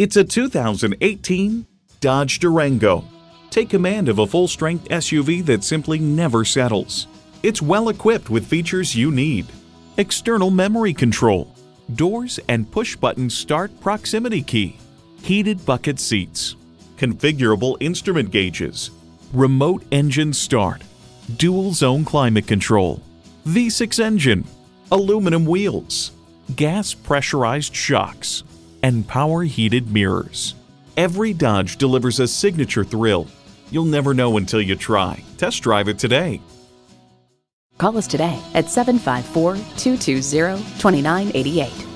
It's a 2018 Dodge Durango. Take command of a full-strength SUV that simply never settles. It's well equipped with features you need. External memory control, doors and push-button start proximity key, heated bucket seats, configurable instrument gauges, remote engine start, dual zone climate control, V6 engine, aluminum wheels, gas pressurized shocks, and power heated mirrors. Every Dodge delivers a signature thrill. You'll never know until you try. Test drive it today. Call us today at 754 220 2988.